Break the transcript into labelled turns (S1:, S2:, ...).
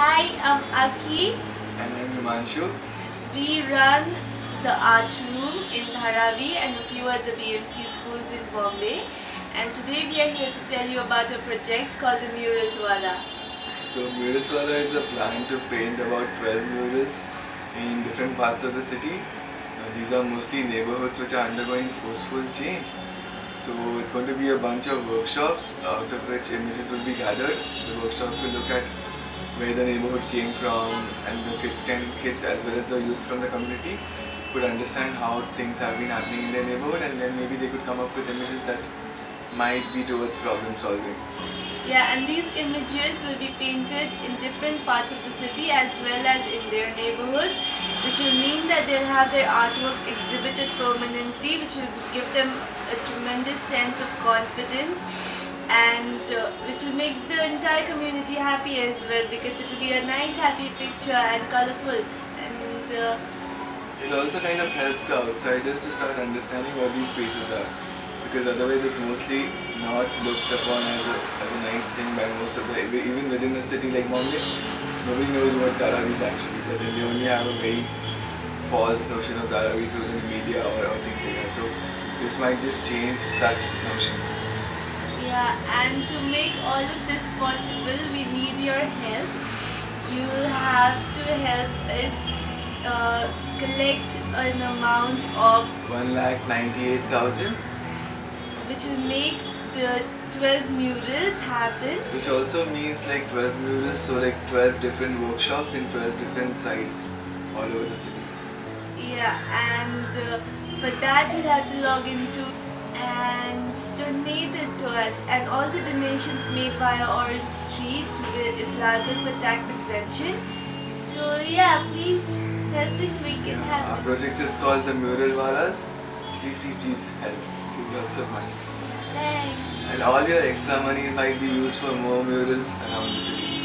S1: Hi, I'm Aki.
S2: And I'm Himanshu.
S1: We run the art room in Dharavi and a few other BMC schools in Bombay. And today we are here to tell you about a project called the Muralswallah.
S2: So Muralswallah is a plan to paint about 12 murals in different parts of the city. Uh, these are mostly neighborhoods which are undergoing forceful change. So it's going to be a bunch of workshops out of which images will be gathered. The workshops will look at where the neighborhood came from and the kids can kids as well as the youth from the community could understand how things have been happening in their neighborhood and then maybe they could come up with images that might be towards problem solving.
S1: Yeah, and these images will be painted in different parts of the city as well as in their neighborhoods, which will mean that they'll have their artworks exhibited permanently, which will give them a tremendous sense of confidence and uh, which will make the entire community happy as well because it will be a nice happy picture and colorful. And uh,
S2: It'll also kind of help the outsiders to start understanding what these spaces are because otherwise it's mostly not looked upon as a, as a nice thing by most of the even within a city like Bombay nobody knows what Dharavi is actually but then they only have a very false notion of Dharavi through the media or, or things like that. So this might just change such notions
S1: yeah and to make all of this possible we need your help. You will have to help us uh, collect an amount of
S2: one lakh ninety-eight thousand
S1: which will make the 12 murals happen.
S2: which also means like 12 murals so like 12 different workshops in 12 different sites all over the city.
S1: Yeah and uh, for that you'll have to log into and donated to us. And all the donations made via Orange Street is liable for tax exemption. So yeah please help us make it happen.
S2: our project is called the mural walas. Please please please help. Give lots of money.
S1: Thanks.
S2: And all your extra monies might be used for more murals around the city